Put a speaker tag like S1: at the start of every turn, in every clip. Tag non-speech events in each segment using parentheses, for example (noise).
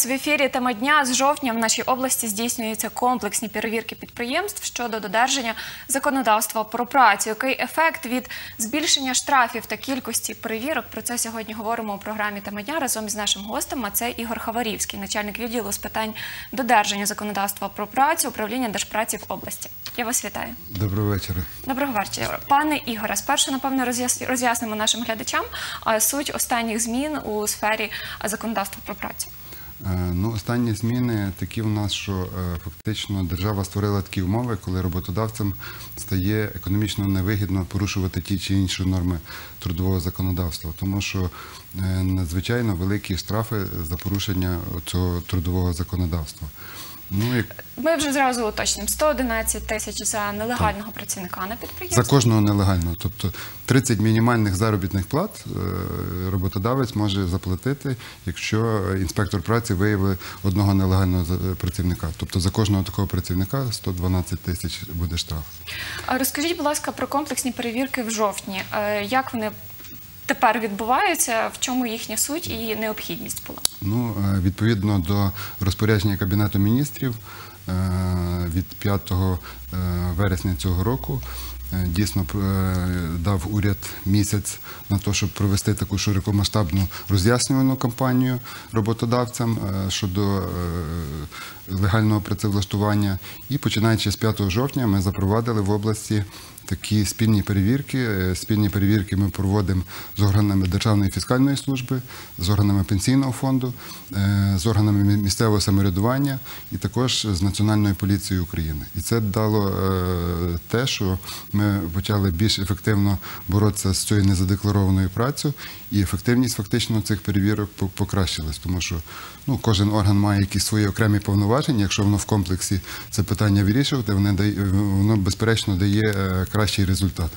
S1: Вітаю в ефірі. Тема дня з жовтня в нашій області здійснюються комплексні перевірки підприємств щодо додержання законодавства про працю. Який ефект від збільшення штрафів та кількості перевірок? Про це сьогодні говоримо у програмі Тема дня разом із нашим гостем. А це Ігор Хаварівський, начальник відділу з питань додержання законодавства про працю управління Держпраці в області. Я вас вітаю.
S2: Доброго вечора.
S1: Доброго вечора, пане Ігоре. Спершу, напевно, роз'яснимо нашим глядачам суть останніх змін у сфері законодавства про працю.
S2: Е, Ну, останні зміни такі в нас, що е, фактично держава створила такі умови, коли роботодавцям стає економічно невигідно порушувати ті чи інші норми трудового законодавства, тому що е, надзвичайно великі штрафи за порушення цього трудового законодавства. Ну, як
S1: Ми вже зразу уточнимо 111 тисяч за нелегального працівника на
S2: за кожного нелегального, тобто 30 мінімальних заробітних плат е, роботодавець може заплатити, якщо інспектор праці виявив одного нелегального працівника. Тобто за кожного такого працівника 112 тисяч буде штраф.
S1: Розкажіть, будь ласка, про комплексні перевірки в жовтні. Е, Як вони тепер відбуваються? В чому їхня суть і необхідність була?
S2: Ну, е, відповідно до розпорядження Кабінету міністрів е, від 5 е, вересня цього року. Дійсно дав уряд місяць на те, щоб провести таку широкомасштабну роз'яснювальну кампанію роботодавцям щодо легального працевлаштування. І починаючи з 5 жовтня, ми запровадили в області такі спільні перевірки. Е, Спільні перевірки ми проводимо з органами Державної фіскальної служби, з органами пенсійного фонду, е, з органами місцевого самоврядування і також з Національною поліцією України. І це дало е, те, що ми почали більш ефективно боротися з цією незадекларованою працею, і ефективність фактично цих перевірок по- покращилась, тому що ну, кожен орган має якісь свої окремі повноваження. Якщо воно в комплексі це питання вирішувати, воно дає воно безперечно дає е, кращий результат.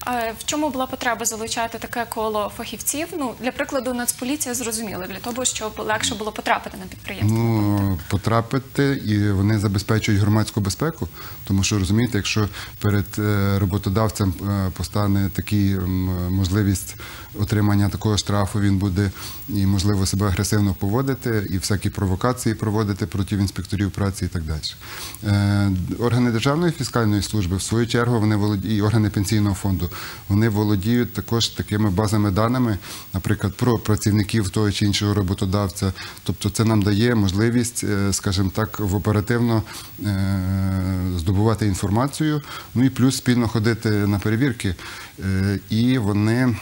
S1: А В чому була потреба залучати таке коло фахівців? Ну, для прикладу, Нацполіція зрозуміла, для того, щоб легше було потрапити на підприємство.
S2: Ну, потрапити і вони забезпечують громадську безпеку, тому що розумієте, якщо перед е, роботодавцем е, постане такі можливість отримання такого штрафу, він буде і можливо себе агресивно поводити, і всякі провокації проводити проти інспекторів праці і так далі. Е, Органи Державної фіскальної служби, в свою чергу, вони володіють, і органи пенсійного фонду, вони володіють також такими базами даними, наприклад, про працівників того чи іншого роботодавця. Тобто це нам дає можливість, е, скажімо так, в оперативно е, здобувати інформацію, ну і плюс спільно ходити на перевірки. Е, І вони.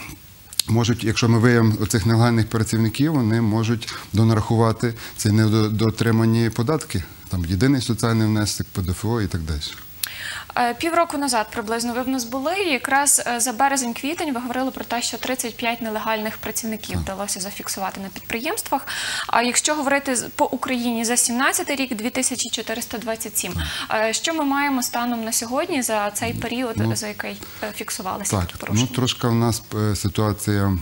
S2: Можуть, якщо ми виявимо оцих нелегальних працівників, вони можуть донарахувати ці недоотримані податки, там єдиний соціальний внесок, ПДФО і так далі.
S1: Е, Півроку назад приблизно ви в нас були. І якраз е, за березень-квітень ви говорили про те, що 35 нелегальних працівників вдалося зафіксувати на підприємствах. А якщо говорити по Україні за 17 рік 2427. Е, Що ми маємо станом на сьогодні за цей період, за який фіксувалися
S2: Так,
S1: такі
S2: ну
S1: порушення?
S2: трошки в нас ситуація,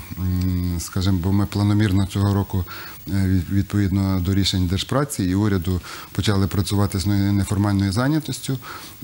S2: скажімо, бо ми планомірно цього року відповідно до рішень держпраці і уряду почали працювати з не- неформальною зайнятостю.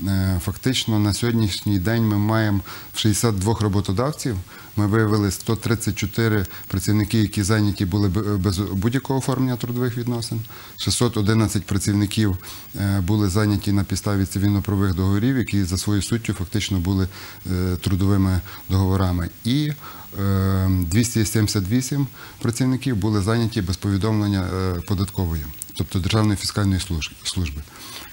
S2: Е, Фактично на сьогоднішній день ми маємо в 62 роботодавців. Ми виявили 134 працівники, які зайняті були б- без будь-якого оформлення трудових відносин. 611 працівників е, були зайняті на підставі цивільно-правових договорів, які за своєю суттю фактично були е, трудовими договорами. І е, 278 працівників були зайняті без повідомлення е, податкової, тобто Державної фіскальної служ- служби.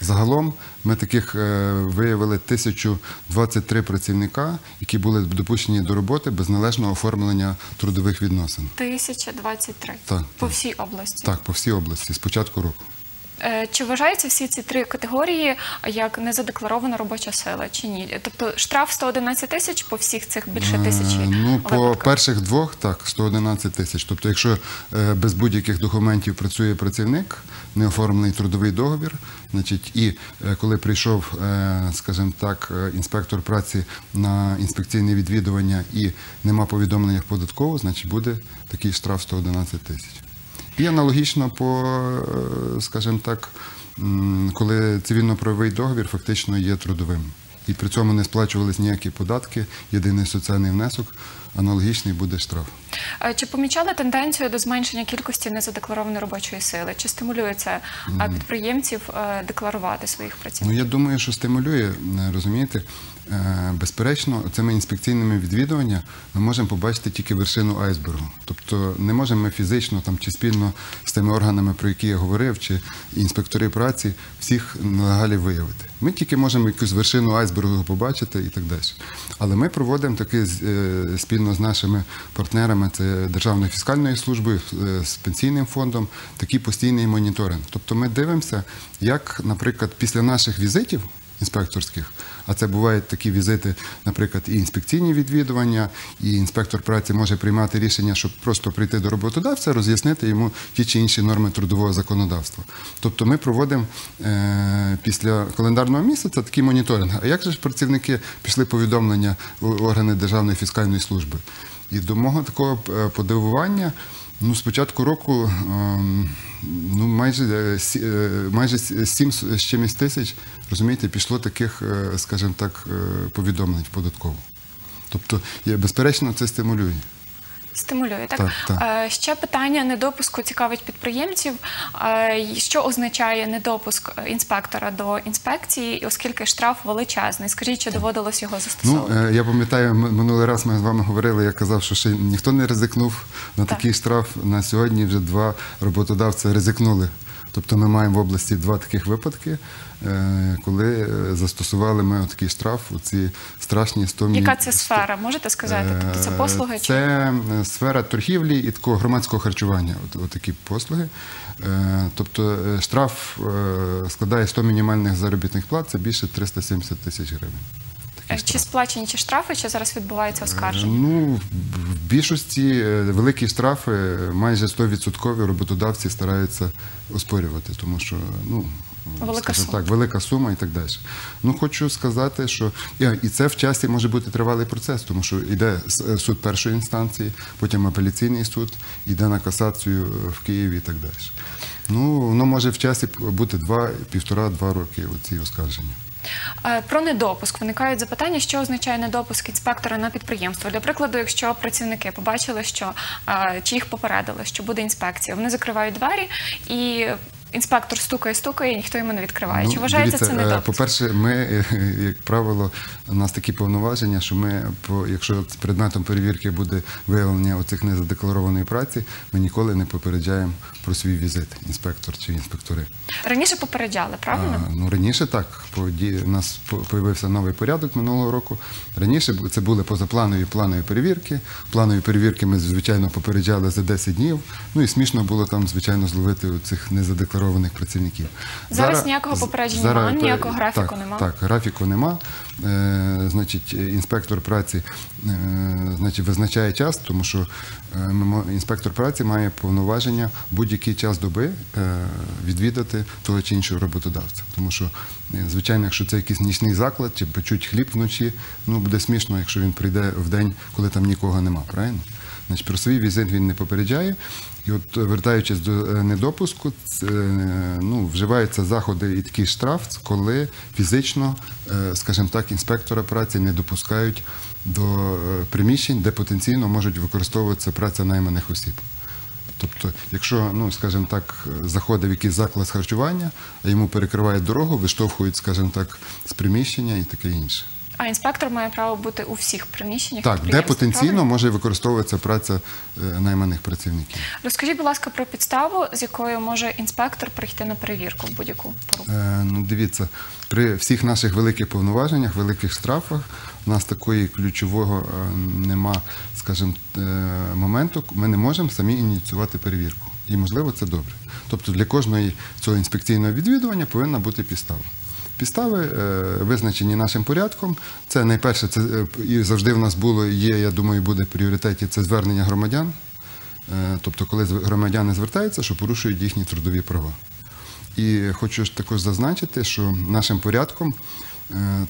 S2: Загалом ми таких е, виявили 1023 працівника, які були допущені до роботи без належного оформлення трудових відносин.
S1: 1023
S2: Так,
S1: по всій області.
S2: Так, по всій області з початку року.
S1: Е, Чи вважаються всі ці три категорії як незадекларована робоча сила чи ні? Тобто штраф 111 тисяч по всіх цих більше тисячі
S2: Е, Ну, по
S1: випадках?
S2: перших двох, так, 111 тисяч. Тобто, якщо е, без будь-яких документів працює працівник, не оформлений трудовий договір, значить, і е, коли прийшов, е, скажімо так, е, інспектор праці на інспекційне відвідування і нема повідомлення в податкову, значить буде такий штраф 111 тисяч. І аналогічно по, е, скажімо так, коли цивільно-правовий договір фактично є трудовим. І при цьому не сплачувались ніякі податки, єдиний соціальний внесок, аналогічний буде штраф.
S1: Е, Чи помічали тенденцію до зменшення кількості незадекларованої робочої сили? Чи стимулює це підприємців е, декларувати своїх працівників?
S2: Ну, я думаю, що стимулює, е, розумієте. Безперечно, цими інспекційними відвідуваннями ми можемо побачити тільки вершину айсбергу. Тобто не можемо ми фізично там, чи спільно з тими органами, про які я говорив, чи інспектори праці всіх нелегалів виявити. Ми тільки можемо якусь вершину айсбергу побачити і так далі. Але ми проводимо таки е, спільно з нашими партнерами, це Державною фіскальною службою, е, з пенсійним фондом, такий постійний моніторинг. Тобто ми дивимося, як, наприклад, після наших візитів інспекторських, а це бувають такі візити, наприклад, і інспекційні відвідування, і інспектор праці може приймати рішення, щоб просто прийти до роботодавця, роз'яснити йому ті чи інші норми трудового законодавства. Тобто ми проводимо е, після календарного місяця такий моніторинг. А як же ж працівники пішли повідомлення в органи Державної фіскальної служби? І до мого такого е, подивування. Ну, з початку року ем, ну, майже, е, е, майже с- сім з з чимось тисяч, розумієте, пішло таких, скажімо так, повідомлень в податкову. Тобто, безперечно, це стимулює.
S1: Стимулює, так?
S2: Так, так.
S1: Е, Ще питання недопуску цікавить підприємців. Е, Що означає недопуск е, інспектора до інспекції, оскільки штраф величезний? Скажіть, чи доводилось його
S2: Ну,
S1: застосовувати?
S2: Ну я пам'ятаю, минулий раз ми з вами говорили, я казав, що ще ніхто не ризикнув на
S1: Так.
S2: такий штраф. На сьогодні вже два роботодавці ризикнули. Тобто ми маємо в області два таких випадки, е, коли е, застосували ми такий штраф у ці страшні 100 міль-
S1: Яка це сфера? Можете сказати? Тобто це послуги? чи-
S2: Це е, сфера торгівлі і такого громадського харчування. От, от такі послуги. Е, Тобто е, штраф е, складає 100 мінімальних заробітних плат, це більше 370 тисяч гривень.
S1: Чи сплачені ті штрафи, чи зараз відбувається оскарження?
S2: Ну, в- більшості е, великі штрафи майже 100% роботодавці стараються оспорювати, тому що ну.
S1: Велика сума.
S2: так, велика сума і так далі. Ну хочу сказати, що і, і це в часі може бути тривалий процес, тому що йде е, суд першої інстанції, потім апеляційний суд, йде на касацію е, в Києві і так далі. Ну, воно може в часі бути два, півтора-два роки оці оскарження.
S1: Е, Про недопуск виникають запитання, що означає недопуск інспектора на підприємство. Для прикладу, якщо працівники побачили, що е, чи їх попередили, що буде інспекція, вони закривають двері і. Інспектор стукає, стукає, і ніхто йому не відкриває. Чи
S2: Ну,
S1: вважається
S2: дивіться,
S1: це
S2: е,
S1: недопуск?
S2: По-перше, ми, е, як правило, у нас такі повноваження, що ми, якщо предметом перевірки буде виявлення оцих незадекларованої праці, ми ніколи не попереджаємо про свій візит, інспектор чи інспектори.
S1: Раніше попереджали, правильно?
S2: А, ну раніше так. По ді- у нас з'явився новий порядок минулого року. Раніше це були позапланові планові перевірки. Планові перевірки ми звичайно попереджали за 10 днів. Ну і смішно було там, звичайно, зловити цих незадекларованих працівників.
S1: Зараз ніякого
S2: з-
S1: попередження
S2: зараз
S1: нема,
S2: пе-
S1: ніякого графіку
S2: так,
S1: нема?
S2: Так, графіку нема. Е, значить, інспектор праці е, значить, визначає час, тому що е, інспектор праці має повноваження будь-який час доби відвідати того чи іншого роботодавця. Тому що, звичайно, якщо це якийсь нічний заклад чи печуть хліб вночі, ну буде смішно, якщо він прийде в день, коли там нікого нема, правильно? Значить, про свій візит він не попереджає. І от е, вертаючись до е, недопуску, це, ну, вживаються заходи і такий штраф, коли фізично, е, скажімо так, інспектора праці не допускають до приміщень, де потенційно можуть використовуватися праця найманих осіб. Тобто, якщо, ну, скажімо так, заходить в якийсь заклад харчування, а йому перекривають дорогу, виштовхують, скажімо так, з приміщення і таке інше.
S1: А інспектор має право бути у всіх приміщеннях.
S2: Так, де потенційно
S1: правильно?
S2: може використовуватися праця е, найманих працівників.
S1: Розкажіть, будь ласка, про підставу, з якою може інспектор прийти на перевірку в будь-яку пору.
S2: Е, Ну, дивіться, при всіх наших великих повноваженнях, великих штрафах, у нас такої ключового е, нема, скажімо, е, моменту. Ми не можемо самі ініціювати перевірку. І можливо це добре. Тобто для кожної цього інспекційного відвідування повинна бути підстава. Підстави е, визначені нашим порядком. Це найперше, це е, і завжди в нас було, є, я думаю, буде в пріоритеті це звернення громадян. Е, Тобто, коли громадяни звертаються, що порушують їхні трудові права. І хочу також зазначити, що нашим порядком,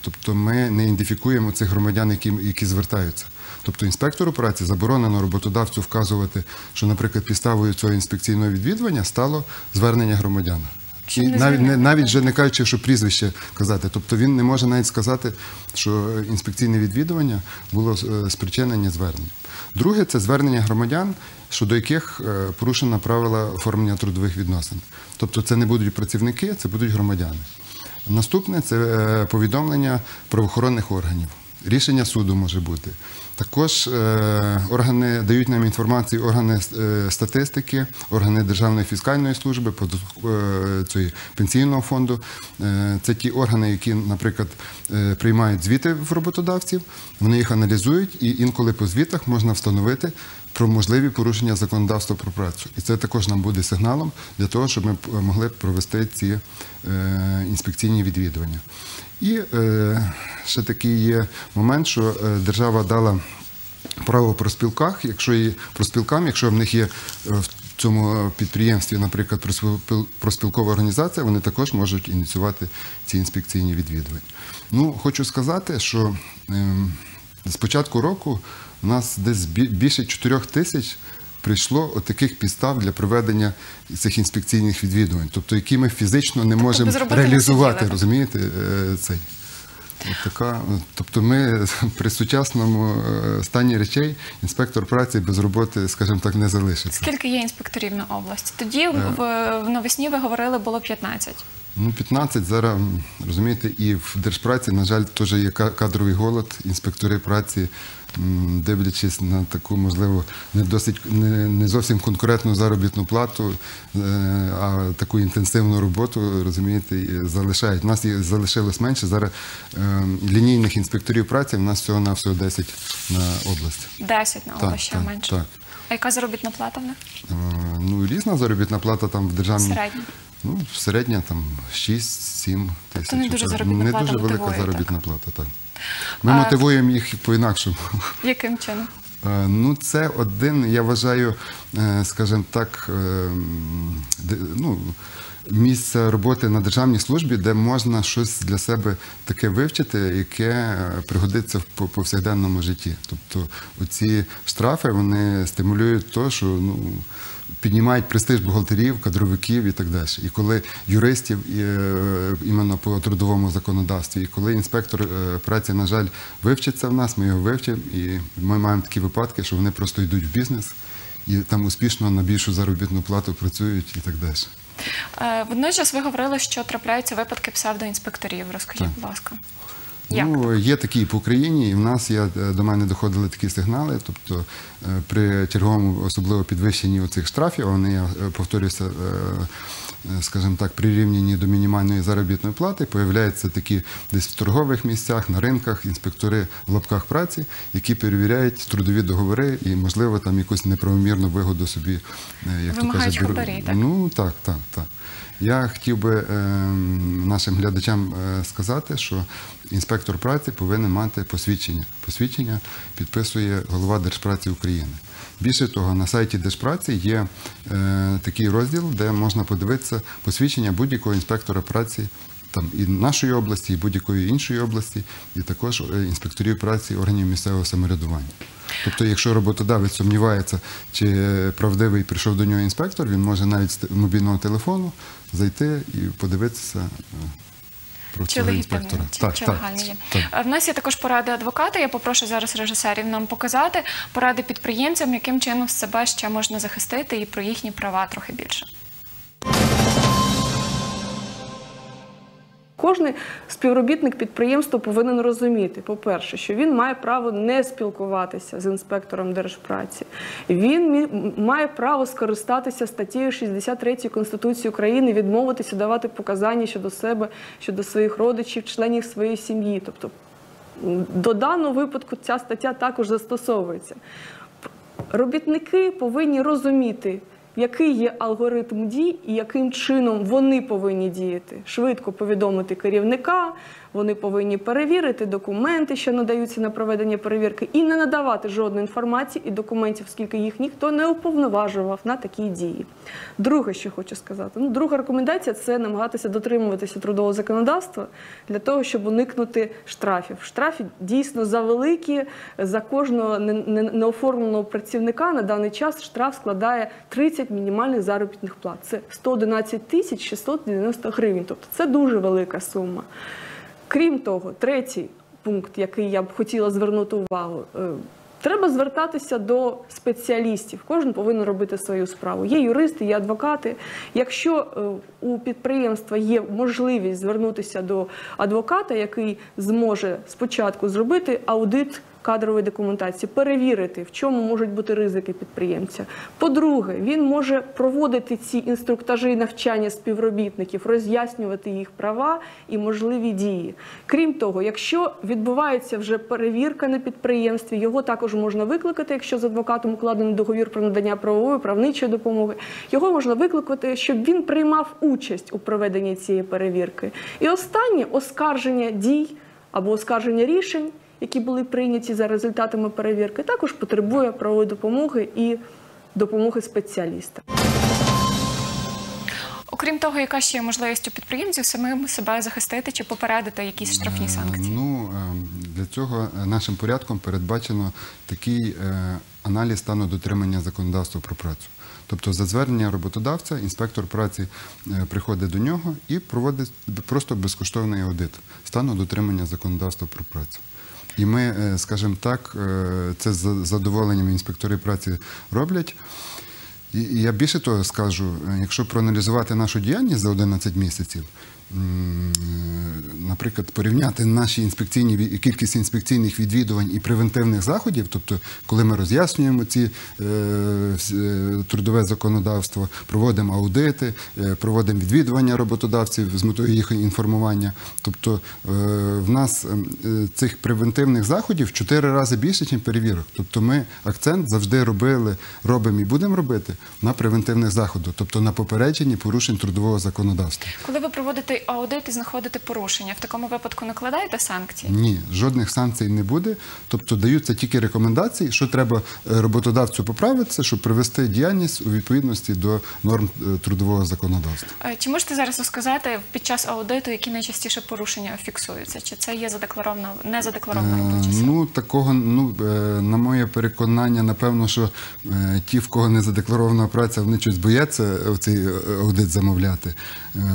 S2: тобто ми не ідентифікуємо цих громадян, які, які звертаються. Тобто інспектору праці заборонено роботодавцю вказувати, що, наприклад, підставою цього інспекційного відвідування стало звернення громадяна. І навіть, не, навіть вже не кажучи, що прізвище казати. Тобто він не може навіть сказати, що інспекційне відвідування було е, спричинення звернення. Друге це звернення громадян, щодо яких е, порушено правила оформлення трудових відносин. Тобто це не будуть працівники, це будуть громадяни. Наступне це е, повідомлення правоохоронних органів. Рішення суду може бути. Також е, органи дають нам інформацію, органи е, статистики, органи Державної фіскальної служби, е, цієї пенсійного фонду. Е, це ті органи, які, наприклад, е, приймають звіти в роботодавців, вони їх аналізують, і інколи по звітах можна встановити про можливі порушення законодавства про працю. І це також нам буде сигналом для того, щоб ми могли провести ці е, інспекційні відвідування. І е, ще такий є момент, що е, держава дала право проспілках, якщо і проспілкам, якщо в них є е, в цьому е, підприємстві, наприклад, проспілкова організація, вони також можуть ініціювати ці інспекційні відвідування. Ну, хочу сказати, що ем, з початку року у нас десь більше 4 тисяч прийшло от таких підстав для проведення цих інспекційних відвідувань, тобто які ми фізично не можемо
S1: роботи не
S2: реалізувати, розумієте, е, цей. От така, тобто ми (laughs) при сучасному е, стані речей інспектор праці без роботи, скажімо так, не залишиться.
S1: Скільки є інспекторів на області? Тоді
S2: Е.
S1: в, навесні ви говорили, було 15.
S2: Ну, 15 зараз, розумієте, і в держпраці, на жаль, теж є кадровий голод. Інспектори праці, дивлячись на таку, можливо, не досить не, не зовсім конкурентну заробітну плату, е, а таку інтенсивну роботу, розумієте, залишають. У нас залишилось менше. Зараз е, лінійних інспекторів праці в нас всього на всього 10 на область.
S1: 10 на область ще менше.
S2: так.
S1: А яка заробітна плата в них?
S2: Е, Ну, різна заробітна плата там в державній.
S1: Середня.
S2: Ну, середня там 6-7 тисяч.
S1: не дуже заробітна
S2: не
S1: плата
S2: дуже велика
S1: мотивує,
S2: заробітна плата, так. Ми
S1: А-
S2: мотивуємо їх по-інакшому. (laughs)
S1: Яким чином?
S2: Е, Ну, це один, я вважаю, е, скажімо так, е, ну, місце роботи на державній службі, де можна щось для себе таке вивчити, яке е, пригодиться в повсякденному житті. Тобто оці штрафи вони стимулюють те, що ну, піднімають престиж бухгалтерів, кадровиків і так далі. І коли юристів е, іменно по трудовому законодавстві, і коли інспектор е, праці, на жаль, вивчиться в нас, ми його вивчимо, і ми маємо такі випадки, що вони просто йдуть в бізнес і там успішно на більшу заробітну плату працюють і так далі.
S1: Е, Водночас ви говорили, що трапляються випадки псевдоінспекторів. Розкажіть, будь ласка.
S2: Ну, є такі по Україні, і в нас є, е, до мене доходили такі сигнали. Тобто е, при черговому особливо підвищенні цих штрафів, вони, я е, повторюся, скажімо так, прирівняні до мінімальної заробітної плати, появляються такі десь в торгових місцях, на ринках, інспектори в лапках праці, які перевіряють трудові договори і, можливо, там якусь неправомірну вигоду собі, як то
S1: Вимагають
S2: кажуть, беру-
S1: хабарі, так?
S2: Ну так, так, так. Я хотів би е, нашим глядачам е, сказати, що інспектор праці повинен мати посвідчення. Посвідчення підписує голова Держпраці України. Більше того, на сайті Держпраці є е, такий розділ, де можна подивитися посвідчення будь-якого інспектора праці там і нашої області, і будь-якої іншої області, і також е, інспекторів праці органів місцевого самоврядування. Тобто, якщо роботодавець сумнівається, чи правдивий прийшов до нього інспектор, він може навіть з мобільного телефону зайти і подивитися про
S1: Чи
S2: цього
S1: легітимні,
S2: інспектора.
S1: чи, чи легальні є.
S2: так.
S1: Е, В нас є також поради адвоката. Я попрошу зараз режисерів нам показати поради підприємцям, яким чином себе ще можна захистити і про їхні права трохи більше.
S3: Кожний співробітник підприємства повинен розуміти, по-перше, що він має право не спілкуватися з інспектором держпраці. Він має право скористатися статтею 63 Конституції України, відмовитися давати показання щодо себе, щодо своїх родичів, членів своєї сім'ї. Тобто до даного випадку ця стаття також застосовується. Робітники повинні розуміти, який є алгоритм дій і яким чином вони повинні діяти. Швидко повідомити керівника, вони повинні перевірити документи, що надаються на проведення перевірки, і не надавати жодної інформації і документів, оскільки їх ніхто не уповноважував на такі дії. Друге, що хочу сказати, ну друга рекомендація це намагатися дотримуватися трудового законодавства для того, щоб уникнути штрафів. Штрафи дійсно завеликі. За кожного не- не- неоформленого працівника на даний час штраф складає 30 мінімальних заробітних плат. Це 111 тисяч 690 гривень. Тобто це дуже велика сума. Крім того, третій пункт, який я б хотіла звернути увагу. е, Треба звертатися до спеціалістів. Кожен повинен робити свою справу. Є юристи, є адвокати. Якщо е, у підприємства є можливість звернутися до адвоката, який зможе спочатку зробити аудит кадрової документації, перевірити, в чому можуть бути ризики підприємця. По-друге, він може проводити ці інструктажі навчання співробітників, роз'яснювати їх права і можливі дії. Крім того, якщо відбувається вже перевірка на підприємстві, його також можна викликати, якщо з адвокатом укладений договір про надання правової правничої допомоги. Його можна викликати, щоб він приймав участь у проведенні цієї перевірки. І останнє оскарження дій або оскарження рішень, які були прийняті за результатами перевірки, також потребує правової допомоги і допомоги спеціаліста.
S1: Окрім того, яка ще є можливість у підприємців самим себе захистити чи попередити якісь штрафні санкції?
S2: Ну, е, для цього е, нашим порядком передбачено такий е, аналіз стану дотримання законодавства про працю. Тобто за звернення роботодавця інспектор праці е, приходить до нього і проводить просто безкоштовний аудит стану дотримання законодавства про працю. І ми, е, скажімо так, е, це з задоволенням інспектори праці роблять. І я більше того скажу, е, якщо проаналізувати нашу діяльність за 11 місяців, наприклад, порівняти наші інспекційні кількість інспекційних відвідувань і превентивних заходів, тобто коли ми роз'яснюємо ці е, е, трудове законодавство, проводимо аудити, е, проводимо відвідування роботодавців з метою їх інформування. Тобто в нас цих превентивних заходів в чотири рази більше, ніж перевірок. Тобто ми акцент завжди робили, робимо і будемо робити на превентивних заходах, тобто на попередженні порушень трудового законодавства.
S1: Коли ви проводите аудит і знаходите порушення, в такому випадку накладаєте санкції?
S2: Ні, жодних санкцій не буде. Тобто даються тільки рекомендації, що треба е, роботодавцю поправитися, щоб привести діяльність у відповідності до норм е, трудового законодавства.
S1: Е, Чи можете зараз розказати під час аудиту, які найчастіше порушення фіксуються? Чи це є задекларовано, не задекларовано робоча сила?
S2: Ну, такого, ну, на моє переконання, напевно, що ті, в кого не задекларована праця, вони щось бояться цей аудит замовляти.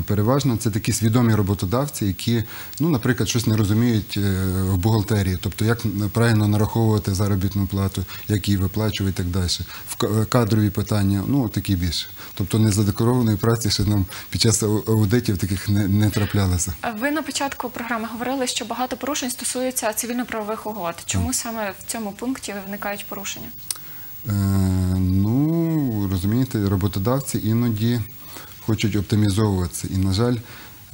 S2: Переважно це такі свідомі роботодавці, які, ну, наприклад, щось не розуміють е, в бухгалтерії, тобто як правильно нараховувати заробітну плату, як її виплачувати і так далі. В е, кадрові питання, ну, такі більше. Тобто незадекларованої праці ще нам під час аудитів таких не, не траплялося.
S1: Ви на початку програми говорили, що багато порушень стосуються цивільно-правових угод. Чому саме в цьому пункті виникають порушення?
S2: Е, ну, розумієте, роботодавці іноді хочуть оптимізовуватися. І, на жаль,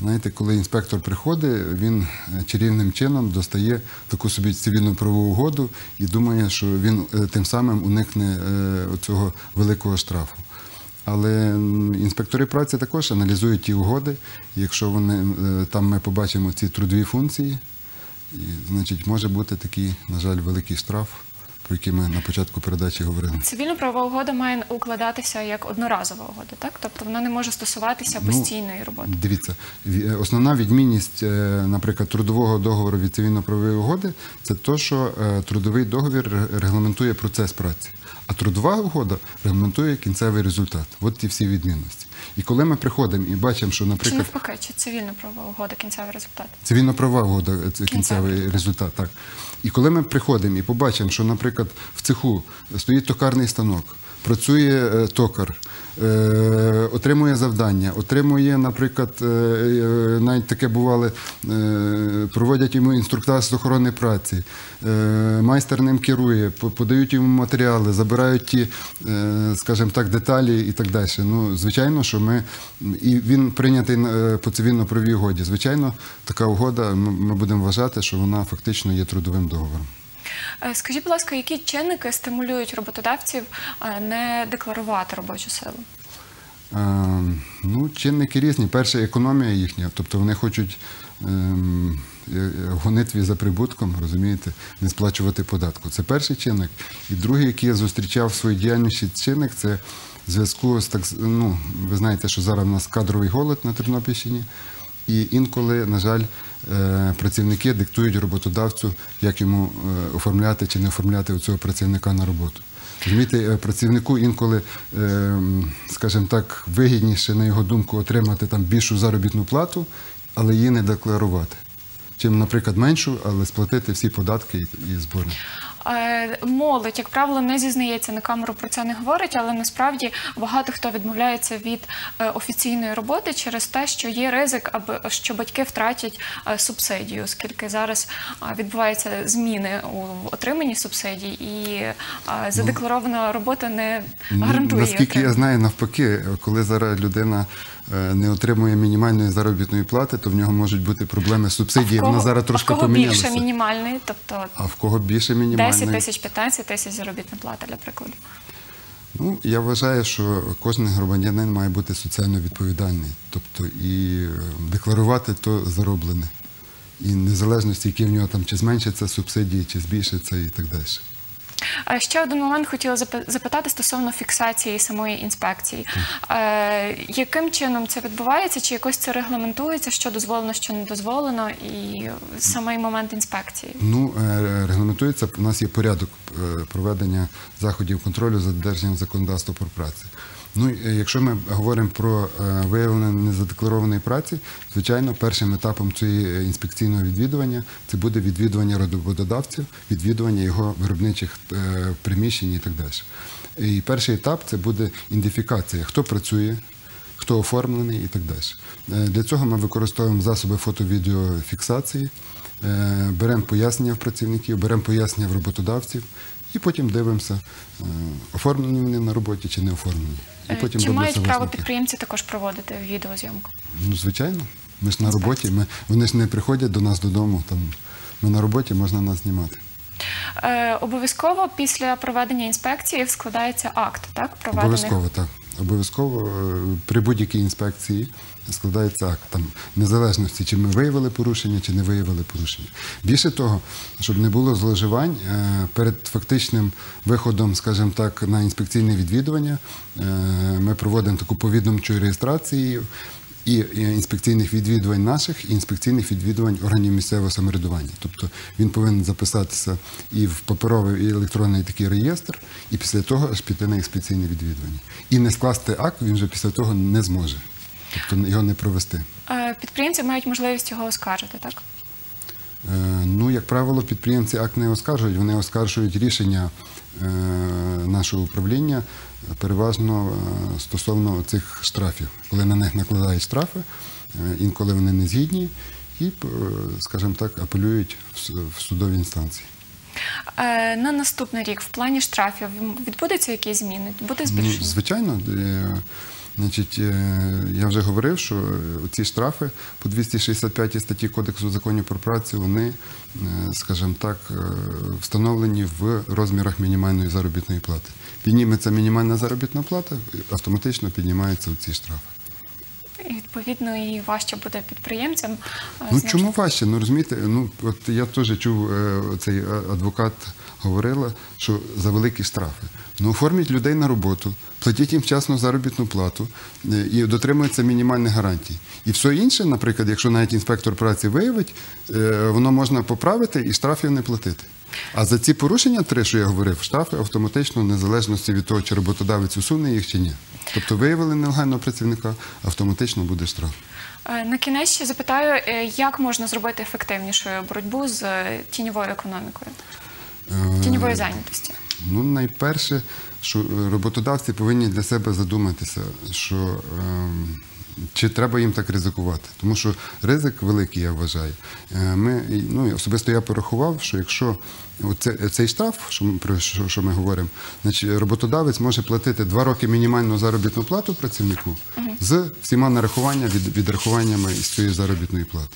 S2: знаєте, коли інспектор приходить, він е, чарівним чином достає таку собі цивільну правову угоду і думає, що він е, тим самим уникне е, цього великого штрафу. Але інспектори праці також аналізують ті угоди. Якщо вони там ми побачимо ці трудові функції, і, значить, може бути такий, на жаль, великий штраф, про який ми на початку передачі говорили.
S1: Цивільно-правова угода має укладатися як одноразова угода, так? Тобто вона не може стосуватися
S2: Ну,
S1: постійної роботи.
S2: Дивіться, ві- основна відмінність, е, наприклад, трудового договору від цивільно-правової угоди це те, що е, трудовий договір регламентує процес праці, а трудова угода регламентує кінцевий результат. От ті всі відмінності. І коли ми приходимо і бачимо, що,
S1: Чи
S2: наприклад,
S1: навпаки, чи цивільно-правова угода кінцевий результат?
S2: Цивільно-права угода е, це кінцевий
S1: результат.
S2: результат. Так. І коли ми приходимо і побачимо, що, наприклад, в цеху стоїть токарний станок, працює е, токар, е, отримує завдання, отримує, наприклад, е, навіть таке бувало, проводять йому інструктаж з охорони праці, майстер ним керує, подають йому матеріали, забирають ті, скажімо так, деталі і так далі. Ну, звичайно, що ми і він прийнятий по цивільно-правій угоді. Звичайно, така угода, ми будемо вважати, що вона фактично є трудовим договором.
S1: Е, Скажіть, будь ласка, які чинники стимулюють роботодавців е, не декларувати робочу силу?
S2: Е, Ну, чинники різні. Перше, економія їхня, тобто вони хочуть ем, е, гонитві за прибутком, розумієте, не сплачувати податку. Це перший чинник. І другий, який я зустрічав в своїй діяльності чинник, це в зв'язку з так, ну, ви знаєте, що зараз в нас кадровий голод на Тернопільщині. І інколи, на жаль, е, працівники диктують роботодавцю, як йому е, оформляти чи не оформляти цього працівника на роботу. Розумієте, е, працівнику інколи, скажімо так, вигідніше, на його думку, отримати там більшу заробітну плату, але її не декларувати. Чим, наприклад, меншу, але сплатити всі податки і, і збори.
S1: Е, Молодь, як правило, не зізнається на камеру про це не говорить, але насправді багато хто відмовляється від е, офіційної роботи через те, що є ризик, аби що батьки втратять е, субсидію, оскільки зараз відбуваються зміни у отриманні субсидій, і задекларована робота не
S2: Ну,
S1: гарантує.
S2: Наскільки я знаю, навпаки, коли зараз людина не отримує мінімальної заробітної плати, то в нього можуть бути проблеми з
S1: А
S2: субсидією. Вона зараз
S1: а
S2: трошки
S1: в кого більше мінімальний, тобто
S2: А в кого більше мінімальної?
S1: 10 тисяч, 15 тисяч заробітна плата, для прикладу.
S2: Ну, я вважаю, що кожен громадянин має бути соціально відповідальний, тобто і е, декларувати то зароблене. І незалежності, які в нього там чи зменшаться субсидії, чи збільшаться і так далі.
S1: Ще один момент хотіла запи- запитати стосовно фіксації самої інспекції. Е, яким чином це відбувається? Чи якось це регламентується, що дозволено, що не дозволено, і самий момент інспекції?
S2: Ну, е, регламентується, у нас є порядок е, проведення заходів контролю за додержанням законодавства про працю. Ну, е, якщо ми говоримо про е, виявлення незадекларованої праці, звичайно, першим етапом цього інспекційного відвідування це буде відвідування роботодавців, відвідування його виробничих е, приміщень і так далі. І перший етап це буде ідентифікація, хто працює, хто оформлений і так далі. Е, Для цього ми використовуємо засоби фото-відеофіксації, е, беремо пояснення в працівників, беремо пояснення в роботодавців і потім дивимося, е, оформлені вони на роботі чи не оформлені. І
S1: Е,
S2: потім
S1: Чи мають право
S2: висновки.
S1: підприємці також проводити відеозйомку?
S2: Ну, звичайно, ми ж на роботі, ми, вони ж не приходять до нас додому, там, ми на роботі, можна нас знімати.
S1: Е, обов'язково після проведення інспекції складається акт, так? Проведених
S2: Обов'язково так. Обов'язково е, при будь-якій інспекції складається акт там незалежності, чи ми виявили порушення, чи не виявили порушення. Більше того, щоб не було зловживань е, перед фактичним виходом, скажімо так, на інспекційне відвідування, е, ми проводимо таку повідомчу реєстрацію. І інспекційних відвідувань наших, і інспекційних відвідувань органів місцевого самоврядування. Тобто він повинен записатися і в паперовий, і електронний такий реєстр, і після того аж піти на інспекційне відвідування. І не скласти акт він вже після того не зможе. Тобто його не провести.
S1: Підприємці мають можливість його оскаржити, так?
S2: Е, Ну, як правило, підприємці акт не оскаржують, вони оскаржують рішення е, нашого управління переважно е, стосовно цих штрафів. Коли на них накладають штрафи, е, інколи вони не згідні і, е, скажімо так, апелюють в судові інстанції.
S1: На наступний рік в плані штрафів відбудуться якісь зміни? Буде
S2: Ну,
S1: збільшення?
S2: звичайно, значить, е, я вже говорив, що е, ці штрафи по 265 статті Кодексу законів про працю, вони, е, скажімо так, встановлені в розмірах мінімальної заробітної плати. Підніметься мінімальна заробітна плата, автоматично піднімаються ці штрафи.
S1: І відповідно і важче буде підприємцям.
S2: Ну чому важче? Ну розумієте, ну от я теж чув, е, цей е, адвокат говорила, що за великі штрафи. Ну оформіть людей на роботу, платіть їм вчасно заробітну плату е, і дотримуються мінімальних гарантій. І все інше, наприклад, якщо навіть інспектор праці виявить, воно можна поправити і штрафів не платити. А за ці порушення, три, що я говорив, штрафи автоматично, незалежності від того, чи роботодавець усуне їх чи ні. Тобто виявили нелегального працівника, автоматично буде штраф.
S1: Е, На кінець ще запитаю, е, як можна зробити ефективнішою боротьбу з е, тіньовою економікою, тіньовою зайнятості?
S2: Ну, найперше, що роботодавці повинні для себе задуматися, що ем, чи треба їм так ризикувати. Тому що ризик великий, я вважаю. Е, Ми, ну, особисто я порахував, що якщо оце, цей штраф, що ми, про що, що ми говоримо, значить роботодавець може платити два роки мінімальну заробітну плату працівнику з всіма нарахування від, відрахуваннями із цієї заробітної плати.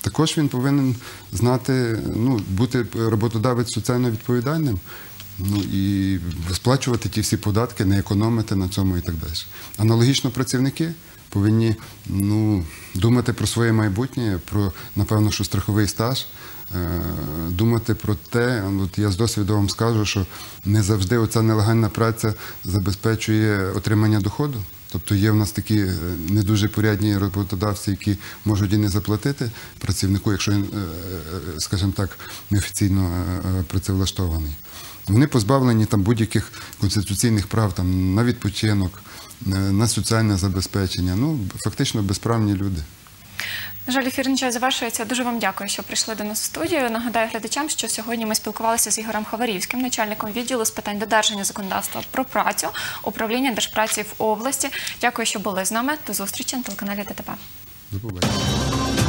S2: Також він повинен знати, ну, бути роботодавець соціально відповідальним. Ну і сплачувати ті всі податки, не економити на цьому і так далі. Аналогічно працівники повинні ну, думати про своє майбутнє, про, напевно, що страховий стаж, е, думати про те, от я з досвіду вам скажу, що не завжди оця нелегальна праця забезпечує отримання доходу. Тобто є в нас такі е, не дуже порядні роботодавці, які можуть і не заплатити працівнику, якщо він, е, скажімо так, неофіційно працевлаштований. Вони позбавлені там будь-яких конституційних прав там, на відпочинок, на соціальне забезпечення. Ну, фактично безправні люди.
S1: На жаль, ефірний час завершується. Дуже вам дякую, що прийшли до нас в студію. Нагадаю глядачам, що сьогодні ми спілкувалися з Ігорем Хаварівським, начальником відділу з питань додержання законодавства про працю, управління держпраці в області. Дякую, що були з нами. До зустрічі на телеканалі ТТП.
S2: До побачення.